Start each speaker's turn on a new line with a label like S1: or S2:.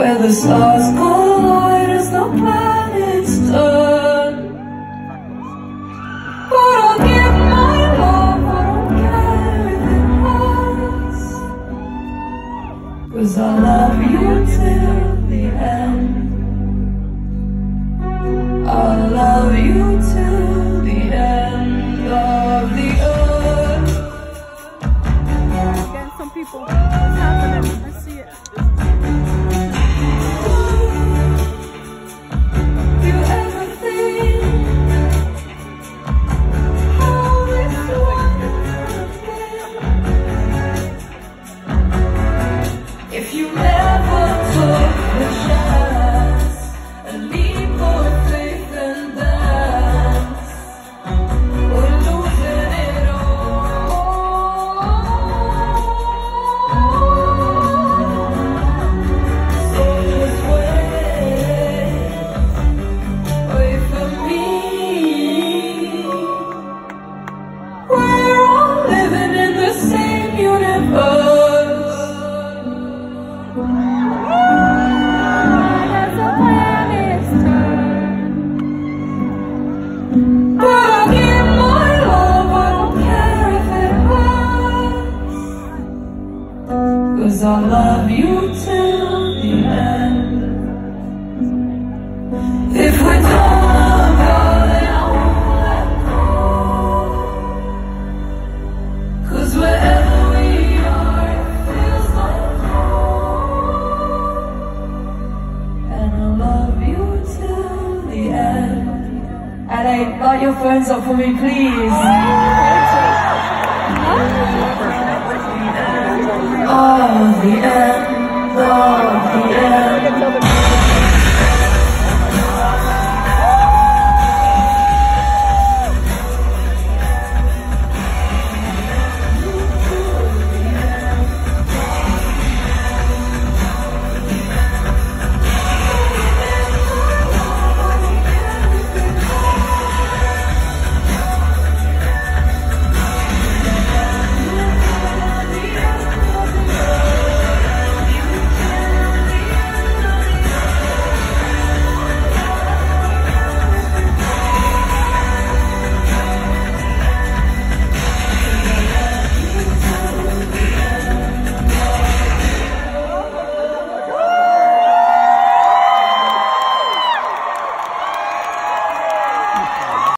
S1: Where the stars collide as the planets turn. But I'll give my love, I don't care if it hurts Cause I love you till the end. I love you till Cause I love you till the end. If we don't love go, then I won't let go. Cause wherever we are, it feels like home. And I'll love you till the end. And I invite your friends up for me, please. Oh, the end of